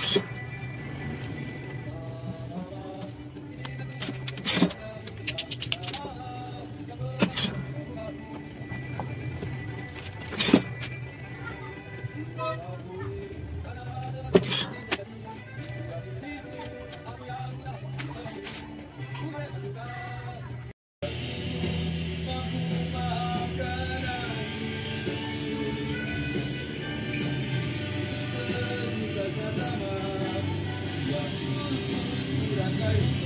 you Hey.